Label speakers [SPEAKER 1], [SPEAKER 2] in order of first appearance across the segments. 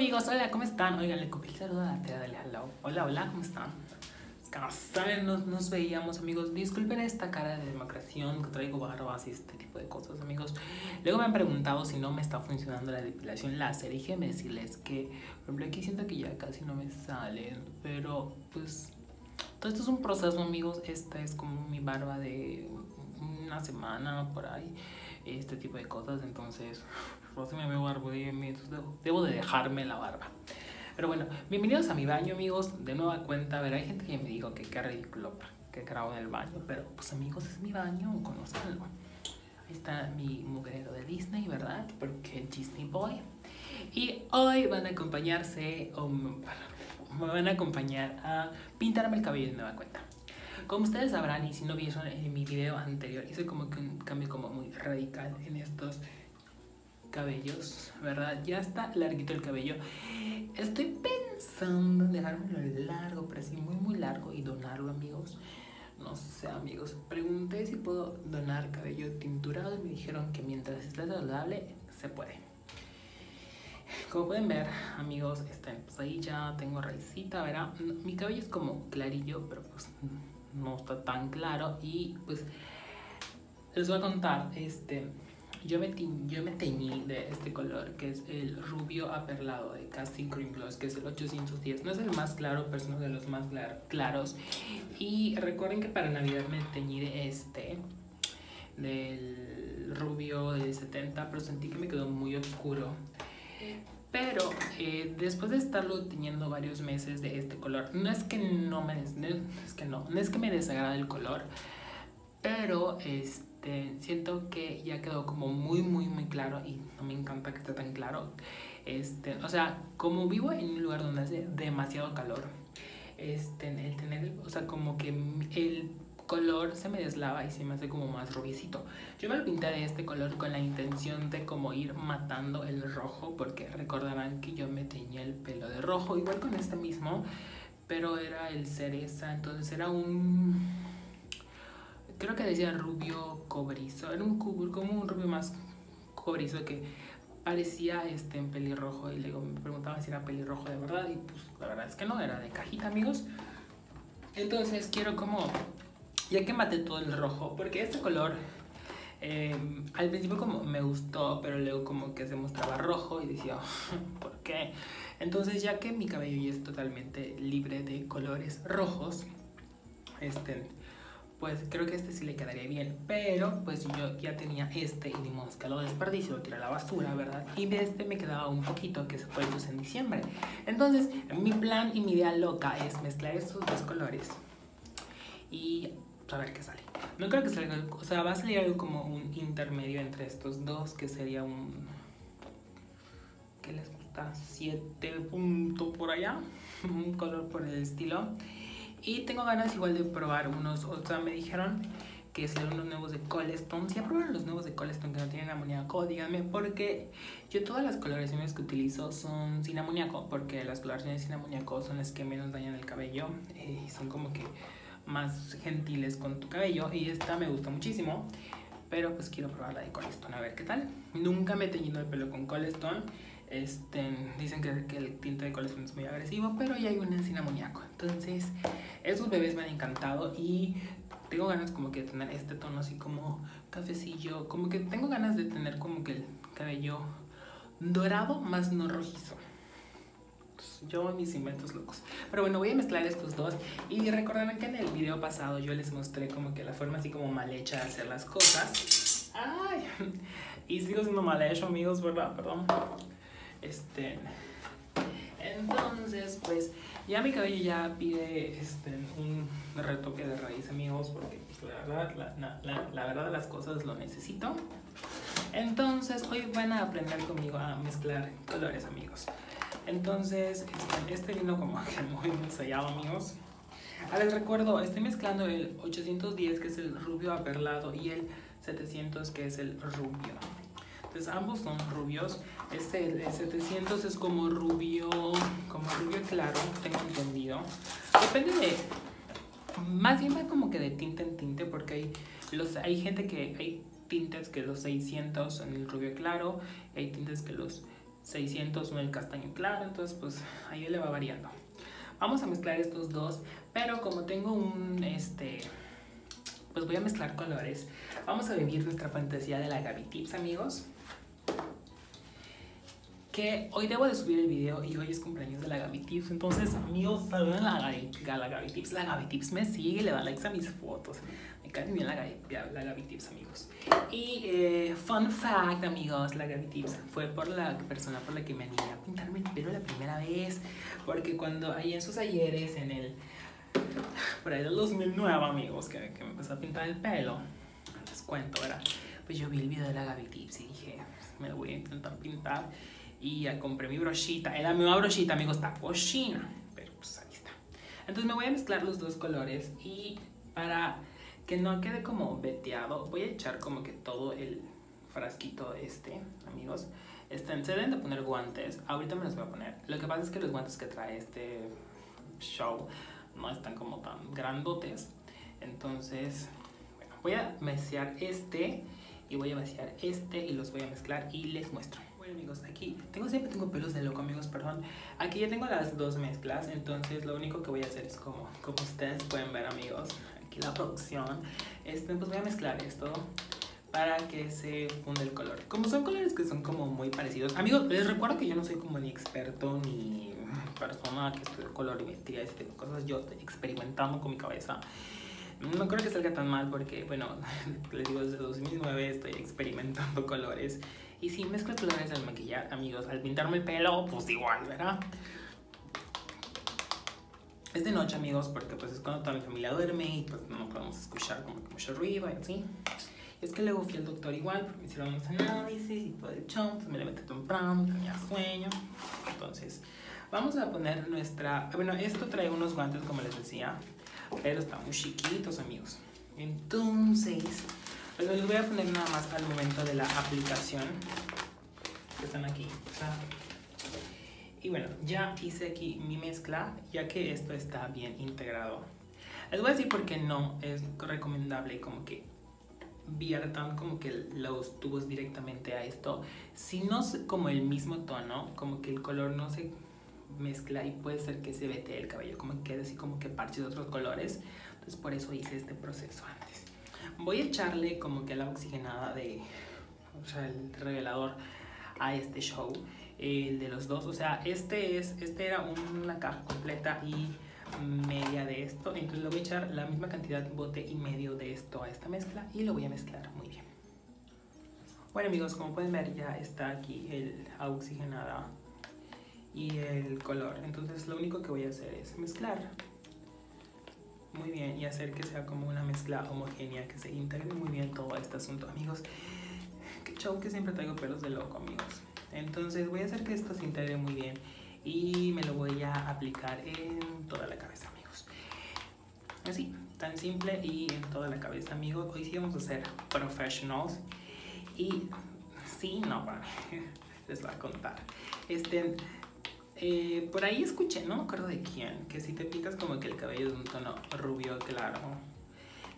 [SPEAKER 1] amigos, hola, ¿cómo están? Oigan, le copié el saludo a la tía de hello. Hola, hola, ¿cómo están? Como saben, nos, nos veíamos, amigos. Disculpen esta cara de demacración, que traigo barbas y este tipo de cosas, amigos. Luego me han preguntado si no me está funcionando la depilación láser. Y déjenme decirles que, por ejemplo, aquí siento que ya casi no me salen, pero pues todo esto es un proceso, amigos. Esta es como mi barba de una semana por ahí, este tipo de cosas. Entonces, pues me veo barbo debo de dejarme la barba. Pero bueno, bienvenidos a mi baño, amigos. De nueva cuenta, a ver, hay gente que me dijo que qué ridículo que grabo en el baño, pero pues amigos, es mi baño, conozcanlo. Ahí está mi mugrero de Disney, ¿verdad? Porque Disney Boy. Y hoy van a acompañarse, o me van a acompañar a pintarme el cabello de nueva cuenta. Como ustedes sabrán, y si no vieron en mi video anterior, hice como que un cambio como muy radical en estos cabellos, ¿verdad? Ya está larguito el cabello. Estoy pensando en dejármelo largo, pero así muy, muy largo y donarlo, amigos. No sé, amigos. Pregunté si puedo donar cabello tinturado y me dijeron que mientras esté saludable, se puede. Como pueden ver, amigos, está pues ahí ya tengo raicita, ¿verdad? Mi cabello es como clarillo, pero pues no está tan claro. Y pues les voy a contar, este yo me, teñí de este color, que es el rubio aperlado de Casting Cream Gloss, que es el 810. No es el más claro, pero es uno de los más claros. Y recuerden que para Navidad me teñí de este, del rubio de 70, pero sentí que me quedó muy oscuro. Pero eh, después de estarlo teñiendo varios meses de este color, no es que no me, es que no, no es que me desagrade el color, pero este este, siento que ya quedó como muy, muy, muy claro y no me encanta que esté tan claro. Este, o sea, como vivo en un lugar donde hace demasiado calor, este, el tener, o sea, como que el color se me deslava y se me hace como más rubiecito. Yo me lo pinté de este color con la intención de como ir matando el rojo, porque recordarán que yo me teñía el pelo de rojo, igual con este mismo, pero era el cereza, entonces era un creo que decía rubio cobrizo, era un como un rubio más cobrizo que parecía este en pelirrojo y luego me preguntaba si era pelirrojo de verdad y pues la verdad es que no, era de cajita amigos. Entonces quiero como, ya que maté todo el rojo, porque este color em, al principio como me gustó, pero luego como que se mostraba rojo y decía, ¿por qué? Entonces ya que mi cabello ya es totalmente libre de colores rojos, este, pues creo que este sí le quedaría bien. Pero pues yo ya tenía este y dimos que lo desperdicio, lo tiré a la basura, ¿verdad? Y de este me quedaba un poquito que se fue pues en diciembre. Entonces mi plan y mi idea loca es mezclar estos dos colores y a ver qué sale. No creo que salga, o sea, va a salir algo como un intermedio entre estos dos, que sería un... ¿Qué les gusta? 7 punto por allá, un color por el estilo. Y tengo ganas igual de probar unos, o sea, me dijeron que sean unos nuevos de Coleston. Si aprobaron los nuevos de Coleston que no tienen amoníaco, díganme, porque yo todas las coloraciones que utilizo son sin amoníaco, porque las coloraciones sin amoníaco son las que menos dañan el cabello y son como que más gentiles con tu cabello. Y esta me gusta muchísimo, pero pues quiero probar la de Coleston, a ver qué tal. Nunca me he teñido el pelo con Coleston. Este, dicen que, el tinte de colección es muy agresivo, pero ya hay una sin amoníaco. Entonces, esos bebés me han encantado y tengo ganas como que de tener este tono así como cafecillo, como que tengo ganas de tener como que el cabello dorado más no rojizo. Yo mis inventos locos. Pero bueno, voy a mezclar estos dos. Y recordarán que en el video pasado yo les mostré como que la forma así como mal hecha de hacer las cosas. ¡Ay! Y sigo siendo mal hecho, amigos, ¿verdad? Perdón. Este, entonces, pues ya mi cabello ya pide este, un retoque de raíz, amigos, porque pues, la, verdad, la, la, verdad de las cosas lo necesito. Entonces, hoy van a aprender conmigo a mezclar colores, amigos. Entonces, este, este vino como que muy ensayado, amigos. A les recuerdo, estoy mezclando el 810, que es el rubio aperlado, y el 700, que es el rubio. Entonces ambos son rubios. Este el 700 es como rubio, como rubio claro, tengo entendido. Depende de, más bien va como que de tinte en tinte, porque hay, los, hay gente que, hay tintes que los 600 son el rubio claro, hay tintes que los 600 el castaño claro, entonces pues ahí le va variando. Vamos a mezclar estos dos, pero como tengo un, este, pues voy a mezclar colores. Vamos a vivir nuestra fantasía de la Gaby Tips, amigos. Que hoy debo de subir el video y hoy es cumpleaños de la Gaby Tips. Entonces, amigos, saluden a la Gaby, la Gaby Tips. La Gaby Tips me sigue, le da likes a mis fotos. Me cae bien la Gaby, la Gaby Tips, amigos. Y eh, fun fact, amigos, la Gaby Tips fue por la persona por la que me animé a pintarme el pelo la primera vez. Porque cuando ahí en sus ayeres, en el por ahí del 2009, amigos, que, que me empezó a pintar el pelo, les cuento, ¿verdad? Pues yo vi el video de la Gaby Tips y dije, me lo voy a intentar pintar. Y ya compré mi brochita, era mi brochita, amigos, está cochina, pero pues ahí está. Entonces me voy a mezclar los dos colores y para que no quede como veteado, voy a echar como que todo el frasquito este, amigos. Estén, se deben de poner guantes, ahorita me los voy a poner. Lo que pasa es que los guantes que trae este show no están como tan grandotes. Entonces, bueno, voy a mezclar este y voy a vaciar este y los voy a mezclar y les muestro. Bueno amigos, aquí tengo siempre tengo pelos de loco amigos, perdón. Aquí ya tengo las dos mezclas, entonces lo único que voy a hacer es como, como ustedes pueden ver amigos, aquí la producción. Este, pues voy a mezclar esto para que se funde el color. Como son colores que son como muy parecidos. Amigos, les recuerdo que yo no soy como ni experto ni persona que estudia colorimetría y ese tipo de cosas. Yo experimentando con mi cabeza. No creo que salga tan mal porque, bueno, les digo, desde 2009 estoy experimentando colores. Y si mezclo colores al maquillar, amigos, al pintarme el pelo, pues igual, ¿verdad? Es de noche, amigos, porque pues es cuando toda mi familia duerme y pues no podemos escuchar como que mucho ruido y así. Es que luego fui al doctor igual, porque me hicieron unos análisis y todo el show, pues me levanté temprano, tenía sueño. Entonces, vamos a poner nuestra... Bueno, esto trae unos guantes, como les decía, pero están muy chiquitos, amigos. Entonces, pues los voy a poner nada más al momento de la aplicación. Que están aquí. Y bueno, ya hice aquí mi mezcla, ya que esto está bien integrado. Les voy a decir por qué no es recomendable como que viertan como que los tubos directamente a esto. Si no es como el mismo tono, como que el color no se mezcla y puede ser que se vete el cabello, como que quede así como que parche de otros colores. Entonces por eso hice este proceso antes. Voy a echarle como que la oxigenada de, o sea, el revelador a este show, el de los dos. O sea, este es, este era una caja completa y media de esto. Entonces le voy a echar la misma cantidad, bote y medio de esto a esta mezcla y lo voy a mezclar muy bien. Bueno amigos, como pueden ver ya está aquí el oxigenada y el color. Entonces lo único que voy a hacer es mezclar muy bien y hacer que sea como una mezcla homogénea, que se integre muy bien todo este asunto. Amigos, que show que siempre traigo pelos de loco amigos. Entonces voy a hacer que esto se integre muy bien y me lo voy a aplicar en toda la cabeza amigos así tan simple y en toda la cabeza amigos hoy sí vamos a ser professionals y sí no les voy a contar este eh, por ahí escuché no me acuerdo de quién que si te picas como que el cabello es un tono rubio claro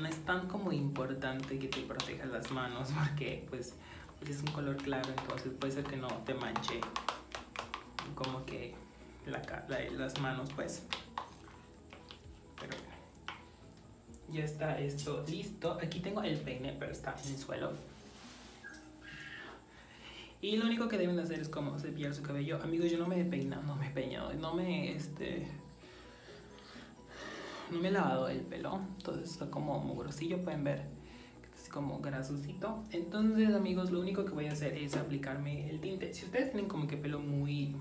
[SPEAKER 1] no es tan como importante que te protejas las manos porque pues, pues es un color claro entonces puede ser que no te manche como que la, las manos pues. Pero ya está esto listo. Aquí tengo el peine pero está en el suelo y lo único que deben hacer es como cepillar su cabello. Amigos yo no me he peinado no me he peinado no me este no me he lavado el pelo. Entonces está como mugrosillo pueden ver es como grasosito. Entonces amigos lo único que voy a hacer es aplicarme el tinte. Si ustedes tienen como que pelo muy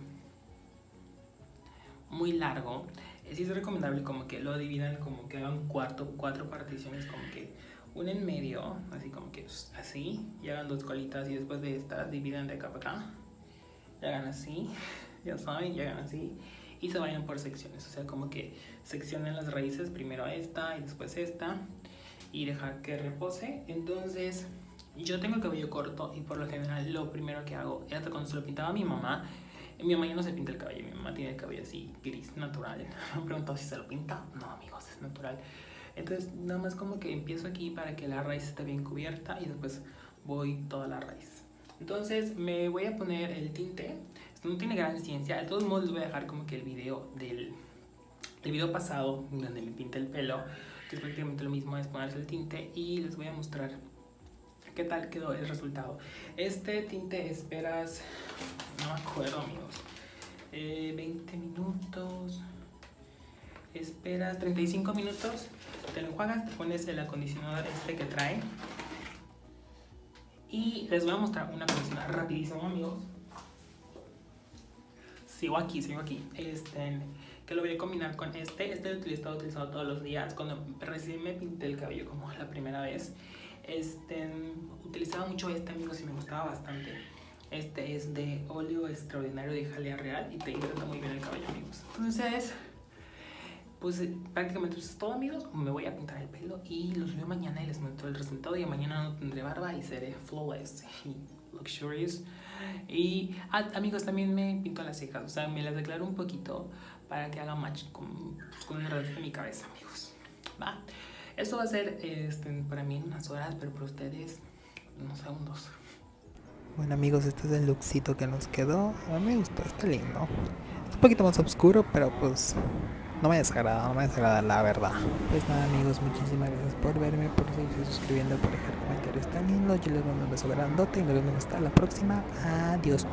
[SPEAKER 1] muy largo, sí es recomendable como que lo dividan, como que hagan cuarto, cuatro particiones, como que una en medio, así como que así, y hagan dos colitas y después de esta dividan de acá para acá, y hagan así, ya saben, y hagan así, y se vayan por secciones, o sea, como que seccionen las raíces, primero esta y después esta, y dejar que repose, entonces... Yo tengo el cabello corto y por lo general lo primero que hago, hasta cuando se lo pintaba a mi mamá, mi mamá ya no se pinta el cabello, mi mamá tiene el cabello así gris, natural. Me han preguntado si se lo pinta. No, amigos, es natural. Entonces, nada más como que empiezo aquí para que la raíz esté bien cubierta y después voy toda la raíz. Entonces, me voy a poner el tinte. no tiene gran ciencia. De todos modos les voy a dejar como que el video del, el video pasado donde me pinté el pelo, que es prácticamente lo mismo, es ponerse el tinte y les voy a mostrar qué tal quedó el resultado. Este tinte esperas, no me acuerdo amigos, 20 eh, minutos, esperas 35 minutos, te lo enjuagas, te pones el acondicionador este que trae y les voy a mostrar una acondicionador rapidísimo amigos. Sigo aquí, sigo aquí. Este, que lo voy a combinar con este. Este lo he utilizado, utilizado todos los días. Cuando recién me pinté el cabello como la primera vez. Este, utilizaba mucho este, amigos, y me gustaba bastante. Este es de óleo extraordinario de jalea real y te hidrata muy bien el cabello, amigos. Entonces, pues prácticamente eso es todo, amigos. Me voy a pintar el pelo y los veo mañana y les muestro el resultado. Y mañana no tendré barba y seré flawless y luxurious. Y ah, amigos, también me pinto las cejas, o sea, me las declaro un poquito para que haga match con, pues, con el resto de mi cabeza, amigos. Va. Esto va a ser este, para mí unas horas, pero para ustedes unos segundos.
[SPEAKER 2] Bueno amigos, este es el lookcito que nos quedó. A mí me gustó, está lindo. Es un poquito más oscuro, pero pues no me desagrada, no me desagrada la verdad. Pues nada amigos, muchísimas gracias por verme, por seguir suscribiendo, por dejar comentarios tan lindos. Yo les mando un beso grandote y nos vemos hasta la próxima. Adiós.